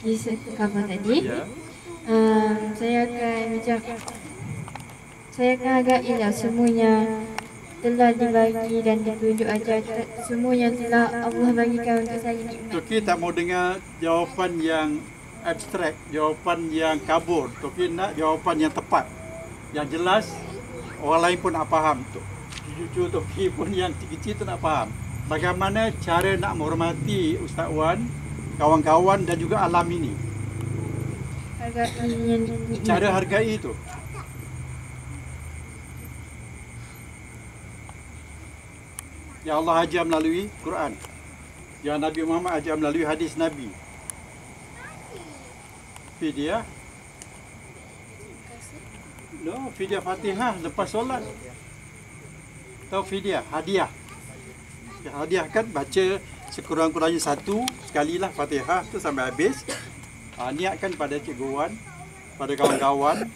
kisah cover tadi. Um, saya akan macam saya akan hargai lah semuanya telah dibagi dan ditunjuk ajar semuanya telah Allah bagikan untuk saya nikmat. Toki tak mau dengar jawapan yang abstrak, jawapan yang kabur. Toki nak jawapan yang tepat. Yang jelas, orang lain pun nak faham. Tok- Cucu Toki pun yang kecil tu nak faham. Bagaimana cara nak menghormati Ustaz Wan, kawan-kawan dan juga alam ini. Hargai. Cara hargai itu. Yang Allah ajar melalui Quran. Yang Nabi Muhammad ajar melalui hadis Nabi. Fidyah. No, fidyah Fatihah lepas solat. Tahu fidyah, hadiah. Ya, hadiah kan baca sekurang-kurangnya satu sekali lah Fatihah tu sampai habis. Ha, niatkan pada Cikgu Wan, pada kawan-kawan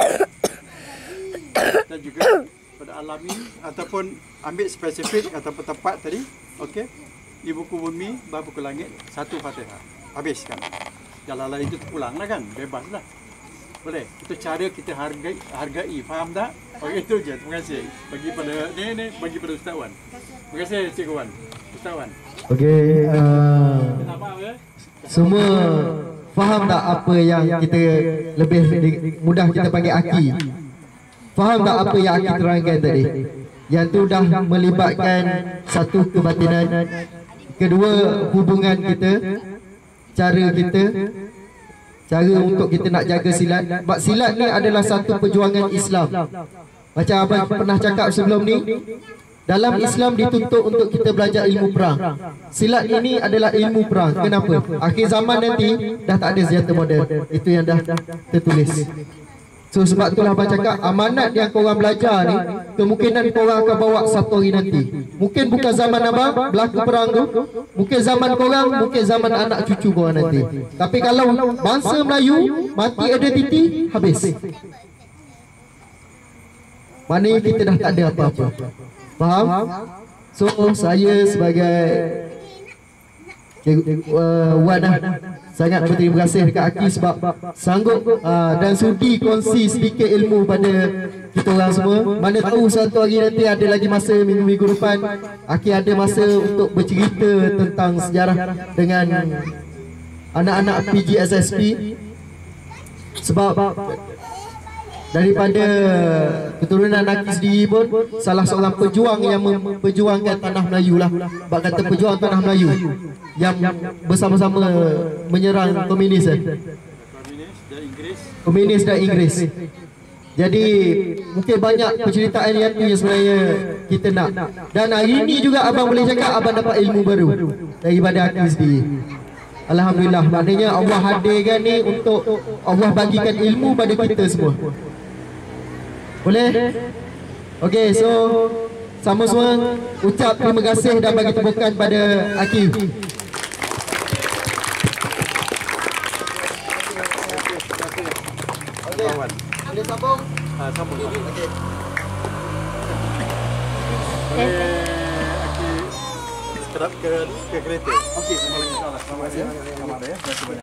dan juga pada alami ataupun ambil spesifik ataupun tepat tadi okey? Di buku bumi bab buku langit satu fatihah. Habiskan. Jalan lain itu pulanglah kan? Bebas lah. Boleh? Itu cara kita hargai hargai. Faham tak? Okey itu je. Terima kasih. Bagi pada ni ni bagi pada ustaz Wan. Terima kasih cikgu Wan. Ustaz Wan Okey, ya semua faham tak apa yang kita lebih mudah kita panggil aki? Faham tak apa yang aki terangkan tadi? Yang tu dah melibatkan satu kebatinan, kedua hubungan kita, cara kita, cara untuk kita nak jaga silat. Sebab silat ni adalah satu perjuangan Islam. Macam abang pernah cakap sebelum ni, dalam Islam dituntut untuk kita belajar ilmu perang. Silat ini adalah ilmu perang. Kenapa? Akhir zaman nanti dah tak ada senjata moden. Itu yang dah tertulis. So sebab itulah abang cakap amanat yang korang belajar ni kemungkinan korang akan bawa satu hari nanti. Mungkin bukan zaman abang berlaku perang tu, mungkin zaman korang, mungkin zaman anak cucu korang nanti. Tapi kalau bangsa Melayu mati identiti habis. Maknanya kita dah tak ada apa-apa. Faham? So saya sebagai Cikgu uh, Wan lah sangat berterima kasih dekat Aki sebab sanggup uh, dan sudi kongsi sedikit ilmu pada kita orang semua. Mana tahu satu hari nanti ada lagi masa minggu-minggu depan Aki ada masa untuk bercerita tentang sejarah dengan anak-anak PGSSP sebab daripada keturunan Aki sendiri pun salah seorang pejuang yang memperjuangkan tanah Melayu lah. Sebab kata pejuang tanah Melayu yang bersama-sama menyerang komunis eh. Komunis dan Inggeris. Jadi mungkin banyak penceritaan yang tu yang sebenarnya kita nak. Dan hari ini juga abang boleh cakap abang dapat ilmu baru daripada Aki sendiri Alhamdulillah maknanya Allah hadirkan ni untuk Allah bagikan ilmu pada kita semua boleh? Okey, so sama semua ucap terima kasih dan bagi tepukan pada Aki. kawan Boleh sambung? ha sambung okey Okey. Boleh Aki sekedap ke ke kereta. Okey, terima kasih. Selamat ya. Selamat ya. Terima kasih banyak.